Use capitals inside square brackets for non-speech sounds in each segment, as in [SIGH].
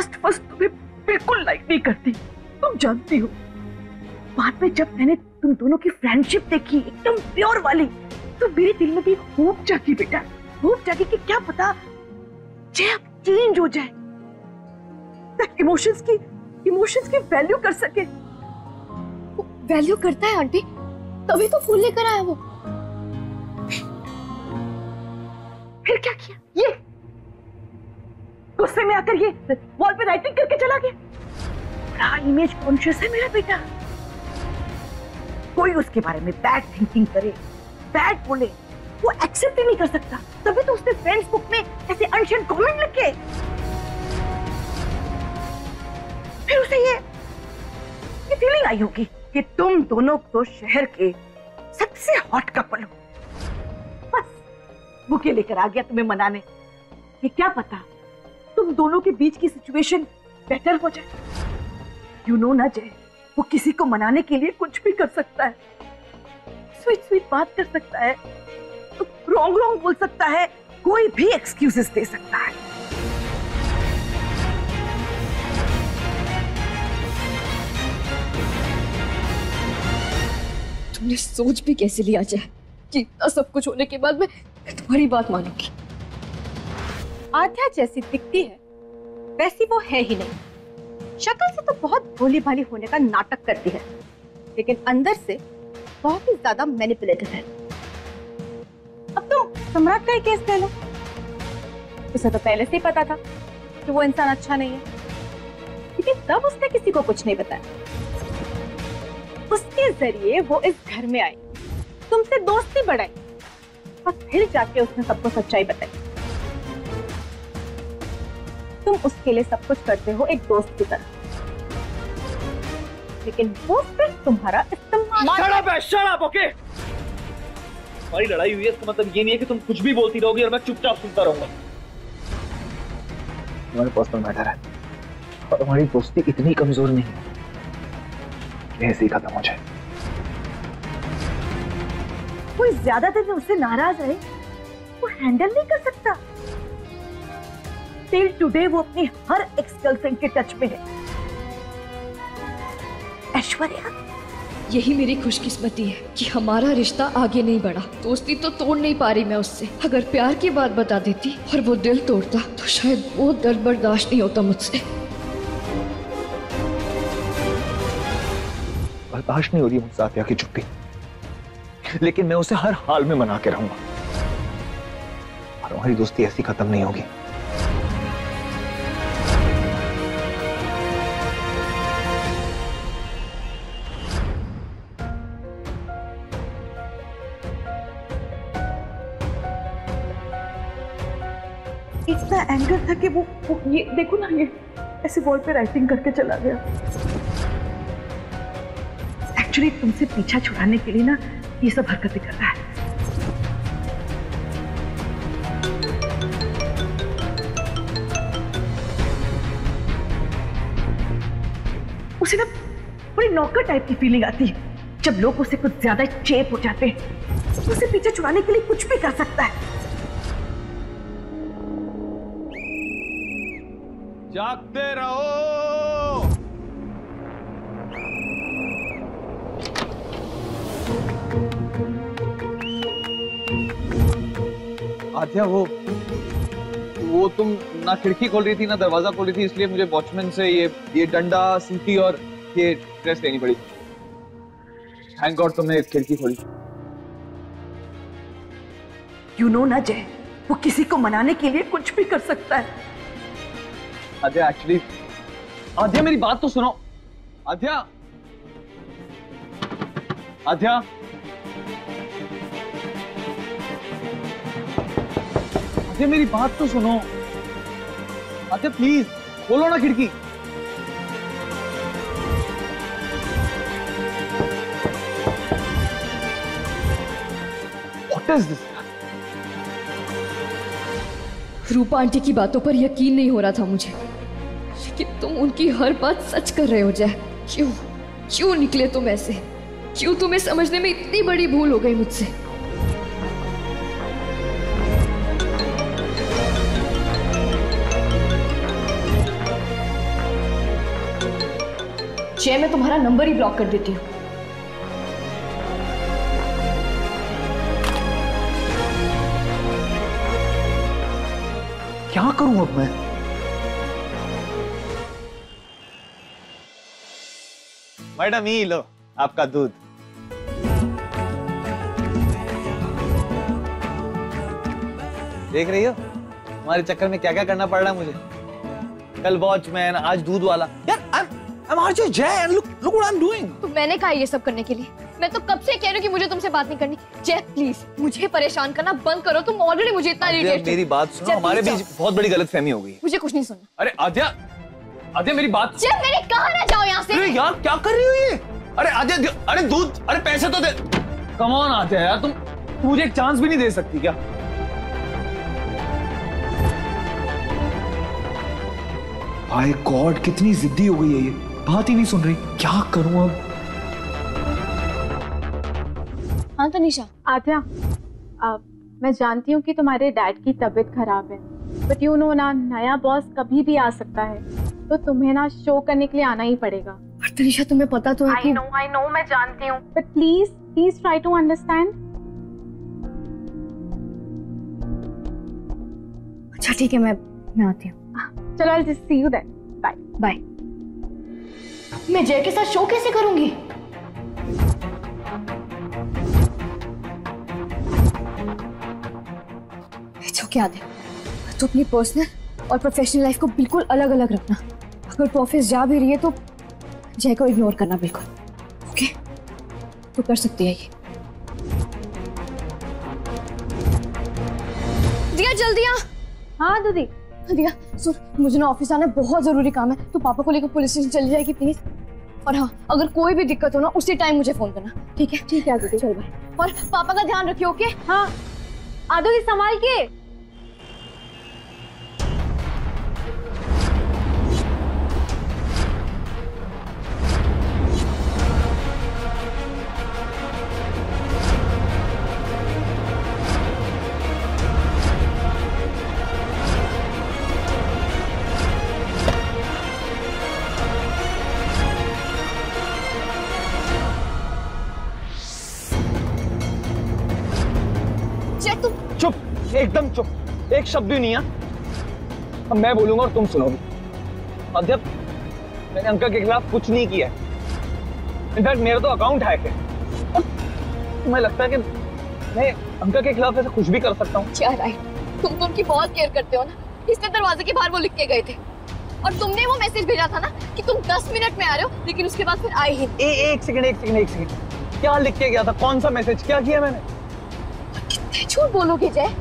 First first तुम्हें बिल्कुल like नहीं करती। तुम जानती हो। बाद में जब मैंने तुम दोनों की फ्रेंडशिप देखी एकदम प्योर वाली तो मेरे दिल में भी होप जागी बेटा। होप जागी कि क्या पता जय अब चेंज हो जाए। इमोशंस की इमोशंस की वैल्यू कर सके। वैल्यू करता है आंटी। तभी तो फूल लेकर आया वो। फिर क्या किया? ये गुस्से में आकर ये वॉल पे राइटिंग करके चला गया। बड़ा इमेज कॉन्शियस है मेरा बेटा। कोई उसके बारे में बैड थिंकिंग करे बैड बोले, वो एक्सेप्ट ही नहीं कर सकता। तभी तो उसने फ्रेंड्स बुक में ऐसे अनशन कमेंट लिखे। फिर उसे ये ये फीलिंग आई होगी कि तुम दोनों तो शहर के सबसे हॉट कपल हो। बस बुके लेकर आ गया तुम्हें मनाने। ये क्या पता तुम दोनों के बीच की सिचुएशन बेटर हो जाए। यू नो ना, जय, वो किसी को मनाने के लिए कुछ भी कर सकता है। स्वीट स्वीट बात कर सकता है। रॉन्ग रॉन्ग बोल सकता है। कोई भी एक्सक्यूजेस दे सकता है। तुमने सोच भी कैसे लिया जाए कि इतना सब कुछ होने के बाद मैं तुम्हारी बात मानूँगी? आध्या जैसी दिखती है, वैसी वो है ही नहीं। शक्ल से तो बहुत भोली भाली होने का नाटक करती है, लेकिन अंदर से बहुत ही ज़्यादा मैनिपुलेटिव है। अब तुम सम्राट का ही केस ले लो। उसे तो पहले से ही पता था कि वो इंसान अच्छा नहीं है। लेकिन तब उसने किसी को कुछ नहीं बताया। उसके ज़रिए वो इस घर में आई। तुमसे दोस्ती बढ़ाई। और फिर जाके उसने सबको सच्चाई बताई। तुम उसके लिए सब कुछ करते हो एक दोस्त की तरह। लेकिन वो सिर्फ़ तुम्हारा इस्तेमाल okay? हमारी लड़ाई हुई है इसका मतलब ये नहीं है कि तुम कुछ भी बोलती रहोगी और मैं चुपचाप सुनता रहूँगा। हमारे पर्सनल मैटर है और हमारी दोस्ती इतनी कमज़ोर नहीं है। कि ऐसे ही खत्म हो जाए कोई ज़्यादा दिन उससे नाराज़ है वो हैंडल नहीं कर सकता। टिल टुडे वो अपनी हर एक्स गर्लफ्रेंड के टच में है। ऐश्वर्या? यही मेरी खुशकिस्मती है कि हमारा रिश्ता आगे नहीं बढ़ा। दोस्ती तो तोड़ नहीं पा रही मैं उससे। अगर प्यार की बात बता देती और वो दिल तोड़ता तो शायद वो दर्द बर्दाश्त नहीं होता मुझसे। बर्दाश्त नहीं हो रही मुझसे आत्या की चुप्पी। लेकिन मैं उसे हर हाल में मना के रहूँगा। और हमारी दोस्ती ऐसी खत्म नहीं होगी। इतना एंगर था कि वो, वो ये देखो ना ये ऐसे वॉल पे राइटिंग करके चला गया। एक्चुअली तुमसे पीछा छुड़ाने के लिए ना ये सब हरकतें कर रहा है। उसे ना बड़ी नौकर टाइप की फीलिंग आती है। जब लोग उसे कुछ ज़्यादा चेप हो जाते हैं उसे पीछे छुड़ाने के लिए कुछ भी कर सकता है। जागते रहो। आध्या वो वो तुम ना खिड़की खोल रही थी, ना दरवाज़ा खोल रही थी, इसलिए मुझे वॉचमैन से ये ये डंडा, सीटी और ये ड्रेस लेनी पड़ी। थैंक गॉड तुमने खिड़की खोली। यू नो ना, जय, वो किसी को मनाने के लिए कुछ भी कर सकता है। आध्या एक्चुअली आध्या, मेरी बात तो सुनो। आध्या। आध्या। आध्या, मेरी बात तो सुनो। आध्या प्लीज़ खोलो ना खिड़की। What is this? Rupa aunty की बातों पर यकीन नहीं हो रहा था मुझे। लेकिन तुम उनकी हर बात सच कर रहे हो, जय। क्यों? क्यों निकले तुम ऐसे? क्यों तुम्हें समझने में इतनी बड़ी भूल हो गई मुझसे? जय, मैं तुम्हारा नंबर ही ब्लॉक कर देती हूँ। क्या करूँ अब मैं? मैडम ही लो आपका दूध। देख रही हो? हमारे चक्कर में क्या क्या करना पड़ रहा है मुझे? कल वॉचमैन आज दूध वाला। यार I am RJ Jay and look look what I am doing तो मैंने कहा ये सब करने के लिए। मैं तो कब से कह रही हूँ कि मुझे तुमसे बात नहीं करनी। जय प्लीज़ मुझे परेशान करना बंद करो। तुम ऑलरेडी मुझे इतना इरिटेट मेरी बात सुनो हमारे बीच बहुत बड़ी गलतफहमी हो गई। मुझे कुछ नहीं सुनना। अरे आद्या आद्या मेरी बात जय मैंने कहा ना जाओ यहाँ से। अरे यार क्या कर रही हो ये? अरे आद्या अरे दूध अरे पैसे तो दे कम ऑन आद्या यार तुम मुझे एक चांस भी नहीं दे सकती क्या? हाय गॉड कितनी जिद्दी हो गई है ये। बात ही नहीं सुन रही। क्या करूँ अब? हाँ तो तनिषा आध्या आ, मैं जानती हूँ कि तुम्हारे डैड की तबीयत खराब है बट यू नो ना नया बॉस कभी भी आ सकता है। तो तुम्हें ना शो करने के लिए आना ही पड़ेगा। तनिषा तुम्हें पता तो है कि नो आई नो मैं जानती हूँ। But please please try to understand अच्छा ठीक है मैं मैं आती हूँ। चलो I just see you then bye bye मैं जय के साथ शो कैसे करूँगी? क्या दे तो अपनी पर्सनल और प्रोफेशनल लाइफ को बिल्कुल अलग अलग रखना। अगर तो ऑफ़िस जा भी रही है तो जय को इग्नोर करना बिल्कुल। ओके तो कर सकती है ये। दिया जल्दी आ। हाँ दीदी। दिया सुन मुझे ना ऑफ़िस आना बहुत ज़रूरी काम है। तो पापा को लेकर पुलिस स्टेशन चली जाएगी प्लीज़ और हाँ अगर कोई भी दिक्कत हो ना उसी टाइम मुझे फ़ोन करना ठीक है? ठीक है दीदी। चल भाई और पापा का ध्यान रखियो ओके हाँ। आदो संभाल के। एक शब्द भी नहीं है। अब मैं बोलूँगा और तुम सुनोगी। अध्यप मैंने अंकल के खिलाफ कुछ नहीं किया है। इनफैक्ट मेरा तो अकाउंट हैक है। और तुम्हें लगता है कि मैं अंकल के खिलाफ ऐसा कुछ भी कर सकता हूँ? क्या राइट तुम तो उनकी बहुत केयर करते हो ना? इसलिए दरवाजे के बाहर वो लिख के गए थे। और तुमने वो मैसेज भेजा था ना कि तुम 10 मिनट में आ रहे हो लेकिन उसके बाद फिर आए ही ए, एक सेकंड एक सेकंड एक सेकंड क्या लिख के गया था? कौन सा मैसेज? क्या किया मैंने? कितने झूठ बोलोगे जय?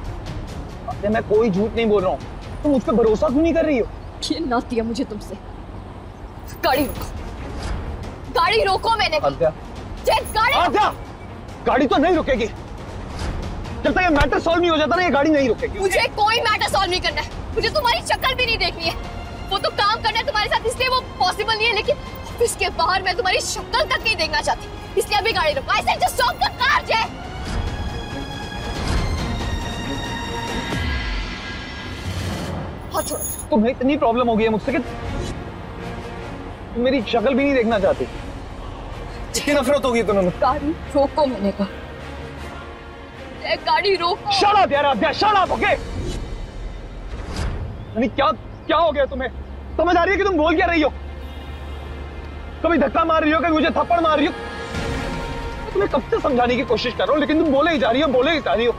अरे मैं कोई झूठ नहीं बोल रहा हूँ। तुम मुझ पर भरोसा क्यों नहीं कर रही हो? ये ना दिया मुझे तुमसे। गाड़ी रोको। गाड़ी रोको मैंने। गाड़ी गाड़ी तो नहीं रुकेगी। जब तक ये मैटर सॉल्व नहीं हो जाता ना ये गाड़ी नहीं रुकेगी। मुझे कोई मैटर सॉल्व नहीं करना है। मुझे तुम्हारी शक्ल भी नहीं देखनी है। वो तो काम करना है तुम्हारे साथ इसलिए वो पॉसिबल नहीं है लेकिन ऑफ़िस के बाहर मैं तुम्हारी शक्ल तक नहीं देखना चाहती। इसलिए अभी गाड़ी रोको। I said just stop the car Jay छोड़ो तुम्हें इतनी प्रॉब्लम हो गई है मुझसे कि तुम मेरी शक्ल भी नहीं देखना चाहती। इतनी नफरत होगी तुम्हें गाड़ी रोको मैंने कहा। गाड़ी रोको। शट अप यार आद्या शट अप ओके यानी क्या क्या हो गया तुम्हें? समझ आ रही है कि तुम बोल क्या रही हो? कभी धक्का मार रही हो कभी मुझे थप्पड़ मार रही हो? तुम्हें कब से समझाने की कोशिश कर रहा हूँ लेकिन तुम बोले ही जा रही हो बोले ही जा रही हो।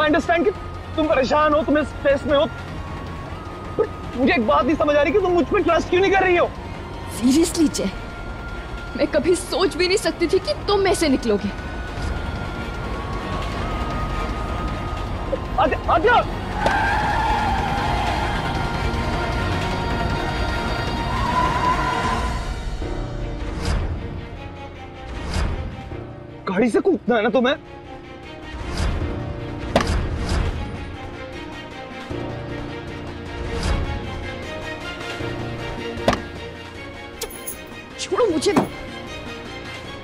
आई अंडरस्टैंड कि तुम परेशान हो तुम्हें स्ट्रेस में हो मुझे एक बात नहीं समझ आ रही कि तुम मुझ पर ट्रस्ट क्यों नहीं कर रही हो? सीरियसली जय मैं कभी सोच भी नहीं सकती थी कि तुम ऐसे निकलोगे। आद्या गाड़ी से कूदना है ना तुम्हें? छोड़ो मुझे।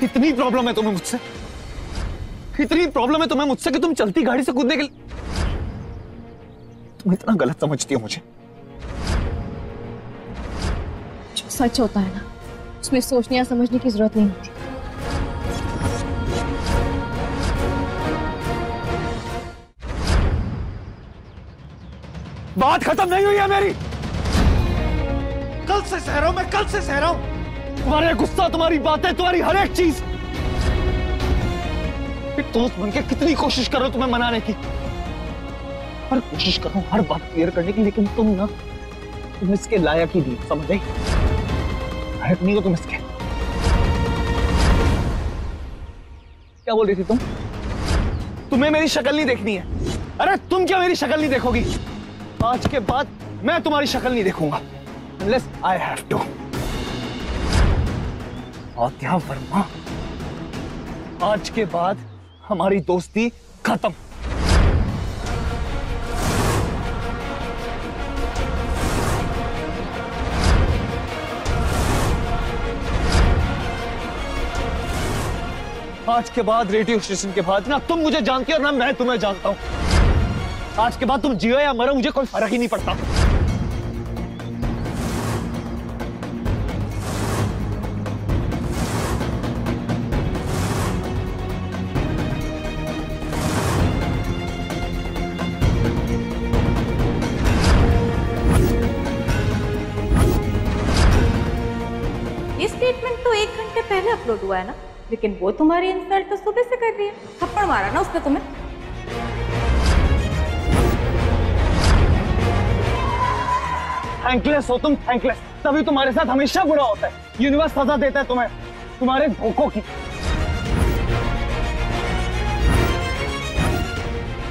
कितनी प्रॉब्लम है तुम्हें मुझसे? कितनी प्रॉब्लम है तुम्हें मुझसे कि तुम चलती गाड़ी से कूदने के लिए? तुम इतना गलत समझती हो मुझे। जो सच होता है ना उसमें सोचने या समझने की ज़रूरत नहीं होती। बात खत्म नहीं हुई है मेरी। कल से सह रहा हूँ मैं कल से सह रहा हूँ तुम्हारे गुस्सा, तुम्हारी बातें, तुम्हारी हर एक चीज़। एक दोस्त बनके कितनी कोशिश कर रहे हो तुम्हें मनाने की? हर कोशिश कर हर बात क्लियर करने की, लेकिन तुम ना, तुम इसके लायक ही नहीं, समझ गई लायक नहीं हो तुम इसके। क्या बोल रही थी तुम? तुम्हें मेरी शक्ल नहीं देखनी है। अरे, तुम क्या मेरी शक्ल नहीं देखोगी? आज के बाद मैं तुम्हारी शक्ल नहीं देखूँगा। Unless I have to. आद्या वर्मा आज के बाद हमारी दोस्ती खत्म। आज के बाद रेडियो स्टेशन के बाद ना तुम मुझे जानती हो ना मैं तुम्हें जानता हूँ। आज के बाद तुम जियो या मरो, मुझे कोई फ़र्क ही नहीं पड़ता। पहले अपलोड हुआ है ना? लेकिन वो तुम्हारी इंसल्ट तो सुबह से कर रही है। थप्पड़ मारा ना उसने तुम्हें? थैंकलेस हो तुम थैंकलेस तभी तुम्हारे साथ हमेशा बुरा होता है। यूनिवर्स सजा देता है तुम्हें। तुम्हारे धोखों की।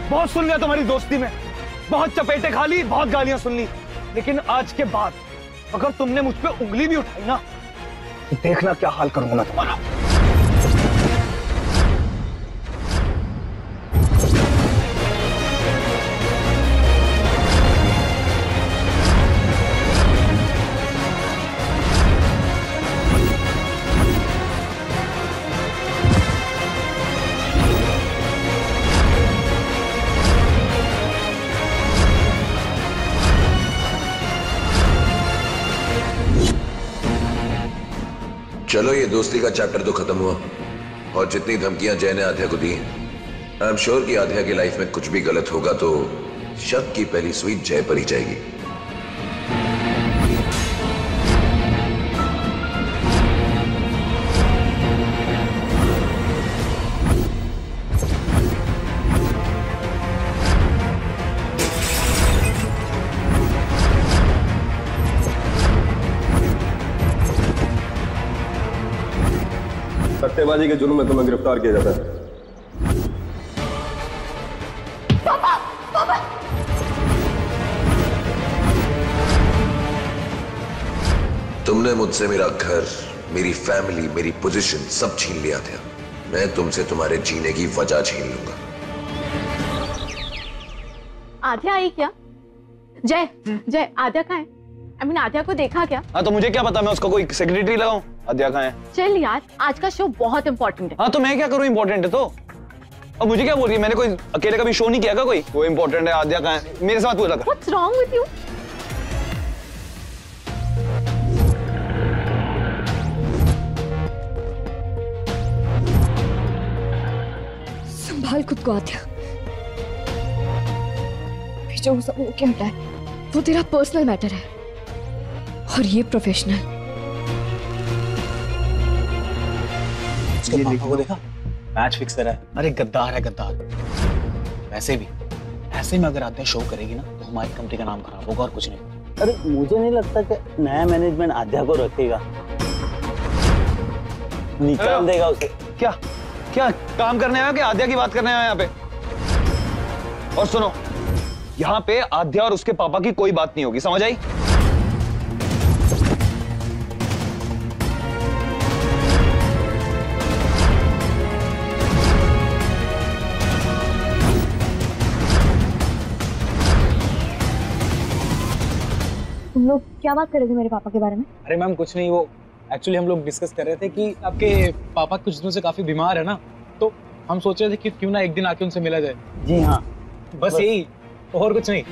बहुत सुन लिया तुम्हारी दोस्ती में। बहुत चपेटे खा ली, बहुत गालियाँ सुन ली। लेकिन आज के बाद, अगर तुमने मुझ पर उंगली भी उठाई ना तो देखना क्या हाल करूँगा मैं तुम्हारा। चलो, ये दोस्ती का चैप्टर तो खत्म हुआ। और जितनी धमकियाँ जय ने आध्या को दी आई एम श्योर कि आध्या की लाइफ में कुछ भी गलत होगा तो शक की पहली स्वीट जय पर ही जाएगी। सट्टेबाजी के जुर्म में तुम्हें गिरफ़्तार किया जाता है। तुमने मुझसे मेरा घर मेरी फैमिली मेरी पोजीशन सब छीन लिया था। मैं तुमसे तुम्हारे जीने की वजह छीन लूँगा। आध्या आई क्या? जय जय आध्या कहाँ है? आई मीन आध्या को देखा क्या? हाँ तो मुझे क्या पता? मैं उसका कोई सेक्रेटरी लगाऊँ? अध्या कहाँ है? चल यार आज का शो बहुत इंपॉर्टेंट है। हाँ तो मैं क्या करूँ इंपॉर्टेंट है तो? अब मुझे क्या बोल रही है? मैंने कोई अकेले कभी शो नहीं किया का कोई? वो इंपॉर्टेंट है आद्या कहाँ है? मेरे साथ पूरा कर व्हाट्स रॉन्ग विद यू संभाल खुद को आद्या जो सब होके हटा है वो तेरा पर्सनल मैटर है। और ये प्रोफेशनल उसके पापा को देखा मैच फिक्सर है। अरे गद्दार है गद्दार। वैसे भी ऐसे में अगर आद्या शो करेगी ना तो हमारी कंपनी का नाम खराब होगा और कुछ नहीं। अरे मुझे नहीं लगता कि नया मैनेजमेंट आध्या को रखेगा। निकाल देगा उसे। क्या? क्या काम करने आया कि आद्या की बात करने आया यहाँ पे? और सुनो यहाँ पे आद्या और उसके पापा की कोई बात नहीं होगी समझ आई? तुम लोग क्या बात कर रहे थे मेरे पापा के बारे में? अरे मैम कुछ नहीं वो एक्चुअली हम लोग डिस्कस कर रहे थे कि आपके पापा कुछ दिनों से काफ़ी बीमार है ना तो हम सोच रहे थे कि क्यों ना एक दिन आके उनसे मिला जाए। जी हाँ। बस यही और कुछ नहीं।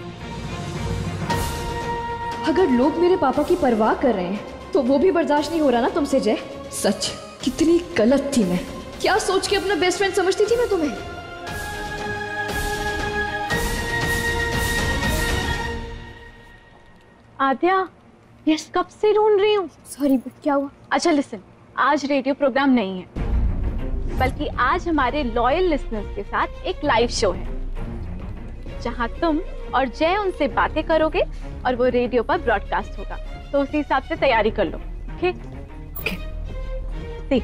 अगर लोग मेरे पापा की परवाह कर रहे हैं तो वो भी बर्दाश्त नहीं हो रहा ना तुमसे जय? सच कितनी गलत थी मैं। क्या सोच के अपना बेस्ट फ्रेंड समझती थी मैं तुम्हें? आद्या यस कब से ढूंढ रही हूँ? सॉरी क्या हुआ? अच्छा लिसन आज रेडियो प्रोग्राम नहीं है बल्कि आज हमारे लॉयल लिसनर्स के साथ एक लाइव शो है जहाँ तुम और जय उनसे बातें करोगे और वो रेडियो पर ब्रॉडकास्ट होगा। तो उसी हिसाब से तैयारी कर लो ओके ओके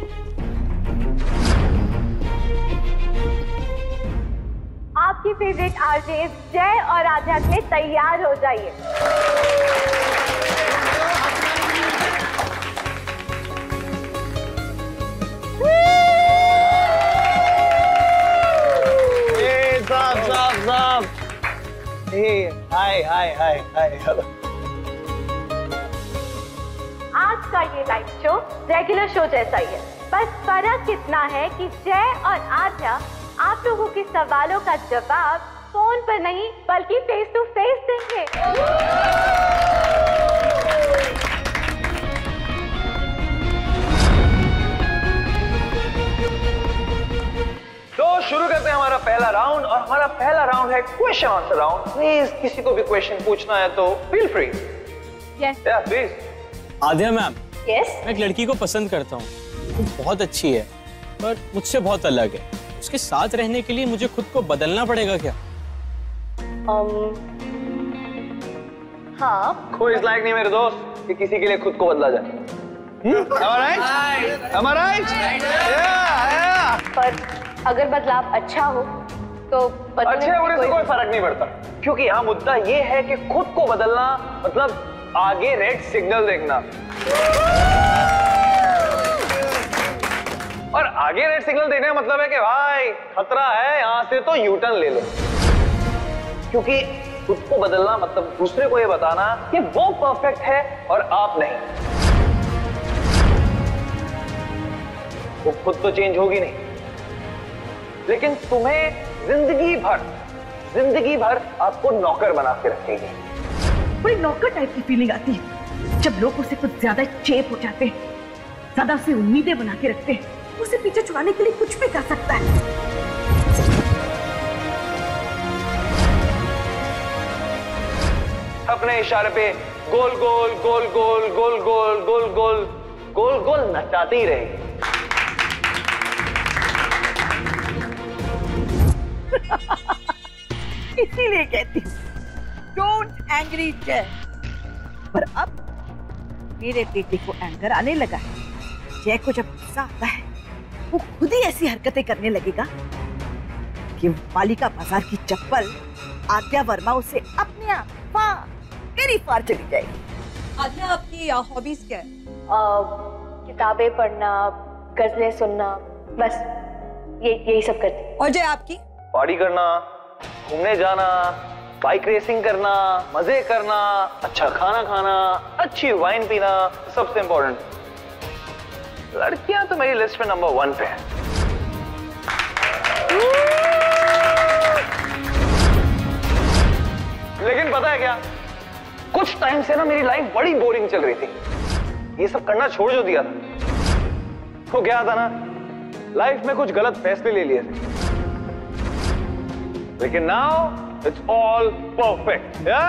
आपकी फेवरेट आरजे जय और आध्या के लिए तैयार हो जाइए. आज का ये लाइव शो रेगुलर शो जैसा ही है। बस फ़र्क इतना है कि जय और आध्या आप लोगों के सवालों का जवाब फ़ोन पर नहीं बल्कि फेस टू फेस देंगे। तो शुरू करते हैं हमारा पहला राउंड और हमारा पहला राउंड है क्वेश्चन आंसर राउंड प्लीज़ किसी को भी क्वेश्चन पूछना है तो feel free yes please Aadya ma'am yes मैं एक लड़की को पसंद करता हूँ। वो बहुत अच्छी है पर मुझसे बहुत अलग है। उसके साथ रहने के लिए मुझे खुद को बदलना पड़ेगा क्या um, हाँ कोई इस लायक नहीं मेरे दोस्त कि किसी के लिए खुद को बदला जाए Am I right? Am I right? Yeah, yeah. पर अगर बदलाव अच्छा हो तो अच्छे बुरे से कोई फ़र्क नहीं पड़ता क्योंकि यहाँ मुद्दा ये है कि खुद को बदलना मतलब आगे रेड सिग्नल देखना आगे रेड सिग्नल देने का मतलब है कि भाई, खतरा है, यहाँ से तो यूटर्न ले लो। क्योंकि खुद को बदलना मतलब दूसरे को ये बताना कि वो परफेक्ट है और आप नहीं। वो खुद तो चेंज होगी नहीं। लेकिन तुम्हें ज़िंदगी भर ज़िंदगी भर आपको नौकर बना के रखेगी। बड़ी नौकर टाइप की फीलिंग आती है। जब लोग उसे कुछ ज़्यादा चेप हो जाते हैं, ज़्यादा उसे उम्मीदें बना के रखते हैं उसे पीछे छुड़ाने के लिए कुछ भी कर सकता है। अपने इशारे पे गोल गोल गोल गोल गोल गोल गोल गोल गोल गोल नचाती रहेगी [LAUGHS] इसीलिए कहती डोंट एंग्री जय पर अब मेरे बेटे को एंगर आने लगा है। जय को जब गुस्सा आता है वो खुद ही ऐसी हरकतें करने लगेगा कि पालिका बाज़ार की चप्पल आद्या वर्मा उसे अपने आप करी फार चली जाएगी। आद्या आपकी हॉबीज क्या है? किताबें पढ़ना गजलें सुनना बस ये यही सब करती और जय आपकी? पार्टी करना घूमने जाना बाइक रेसिंग करना मज़े करना अच्छा खाना खाना अच्छी वाइन पीना सबसे इंपॉर्टेंट लड़कियाँ तो मेरी लिस्ट में नंबर वन पे है। लेकिन पता है क्या? कुछ टाइम से ना मेरी लाइफ बड़ी बोरिंग चल रही थी। ये सब करना छोड़ जो दिया था। तो क्या था ना लाइफ में कुछ गलत फैसले ले लिए थे। लेकिन नाउ इट्स ऑल परफेक्ट या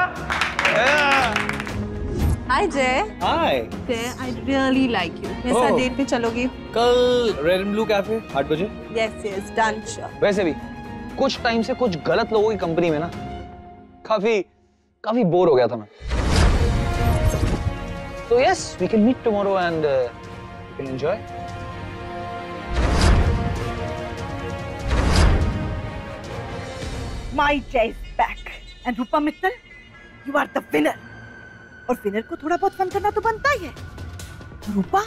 हाय जय हाय जय आई रियली लाइक यू मेरे साथ Oh. डेट पे चलोगी कल रेड एंड ब्लू कैफ़े आठ बजे? यस यस डन श्योर वैसे भी कुछ टाइम से कुछ गलत लोगों की कंपनी में ना काफ़ी काफ़ी बोर हो गया था मैं। तो yes we can meet tomorrow and can enjoy my Jay is back and Rupa Mittal you are the winner और विनर को थोड़ा बहुत फन करना तो बनता ही है। रूपा,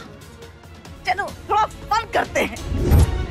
चलो थोड़ा फन करते हैं।